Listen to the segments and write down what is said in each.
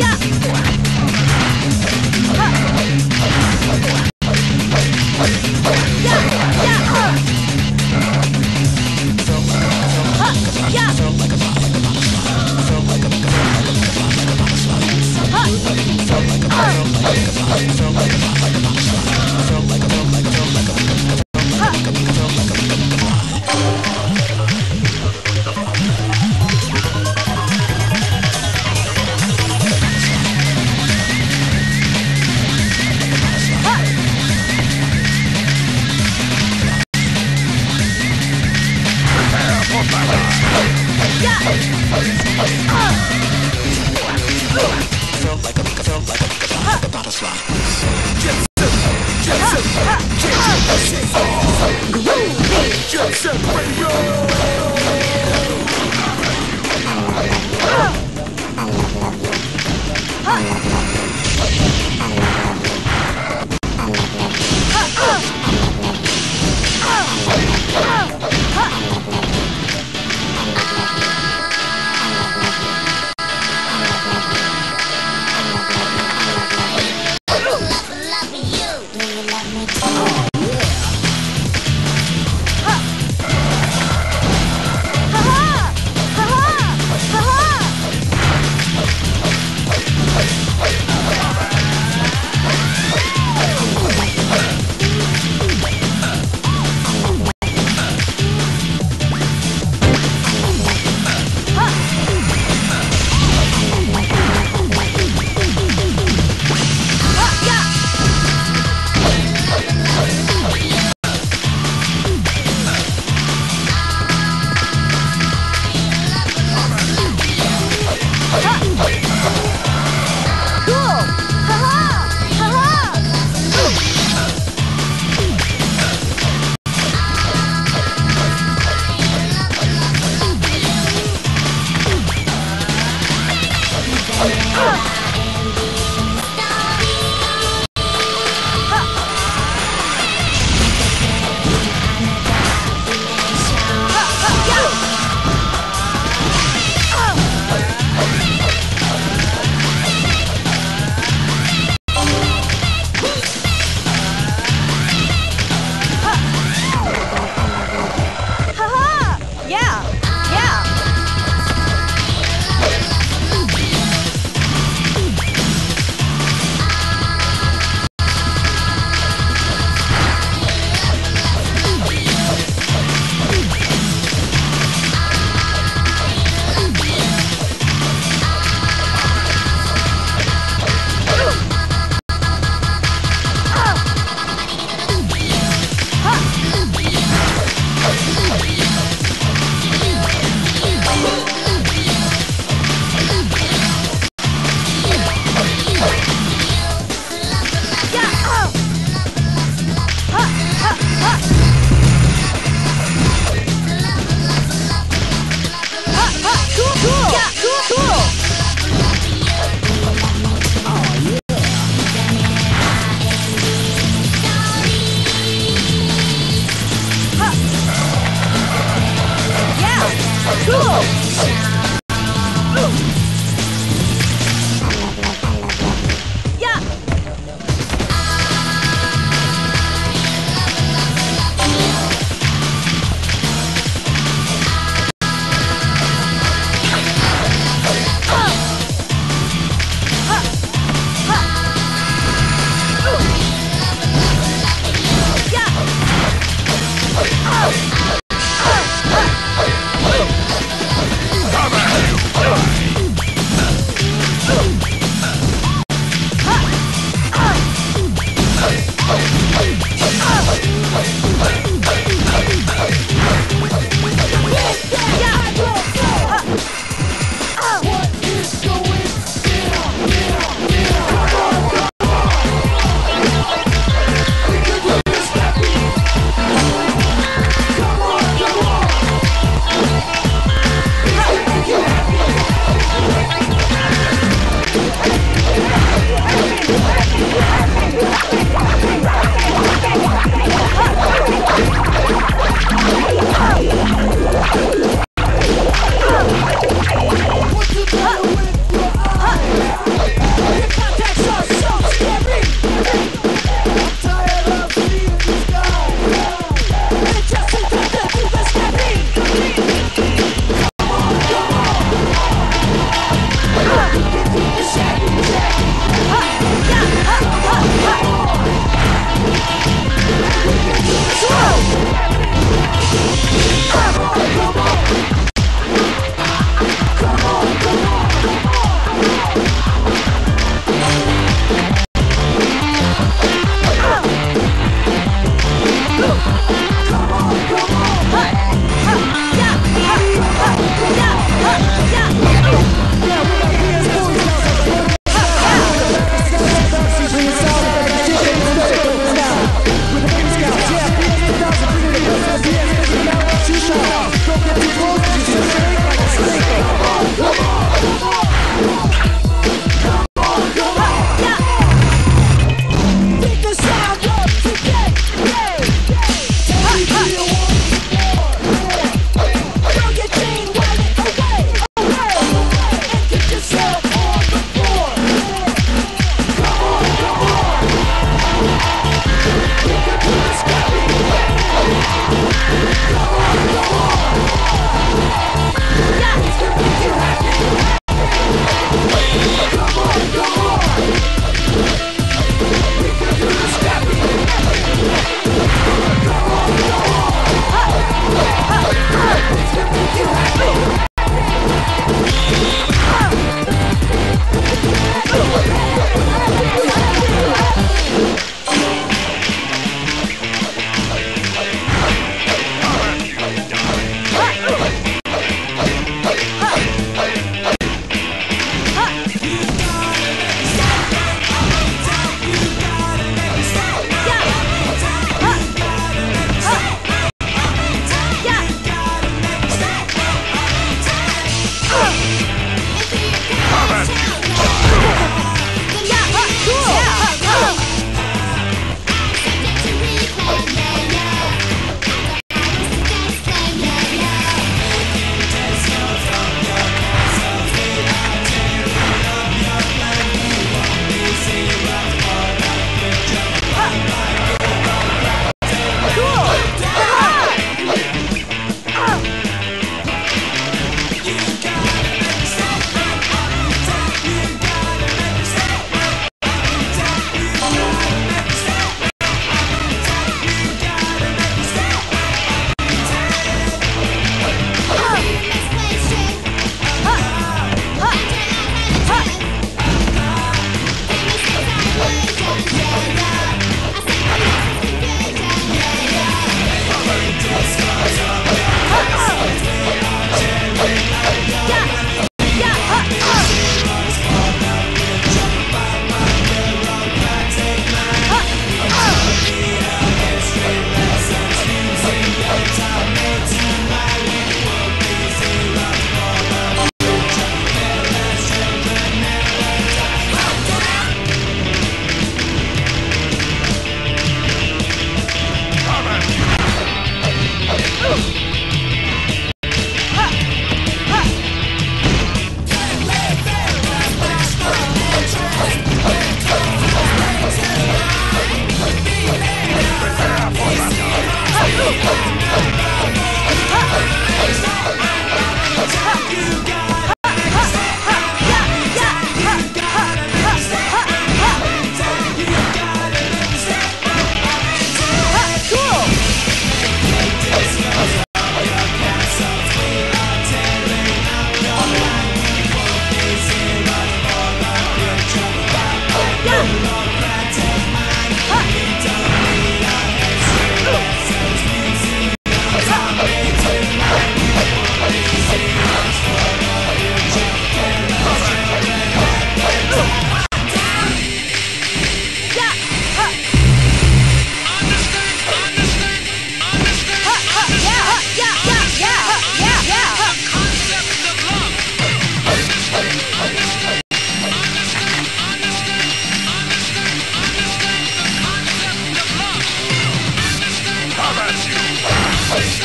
呀。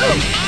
Direction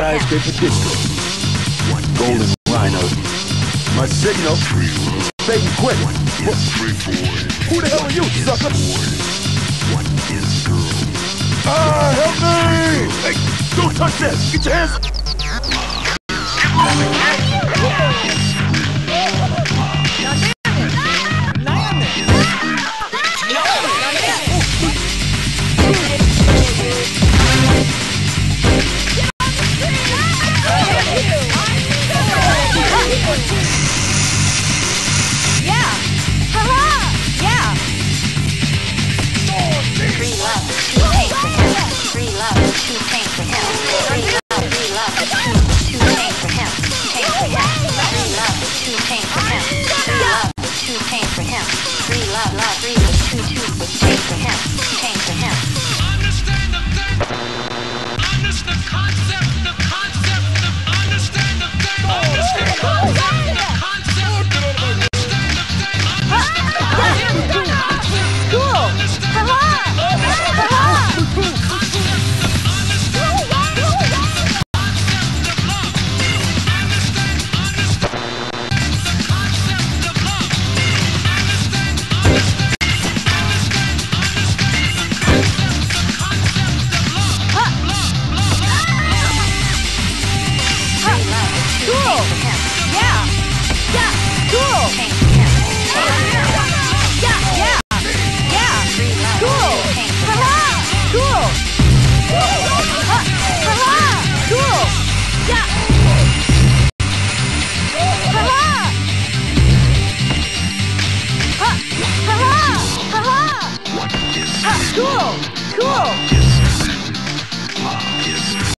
skyscraper district. Golden Rhino. My signal is fading quick. Who the hell are you, sucker? What is girl? Ah, help me! Hey, don't touch that! Get your hands... yeah.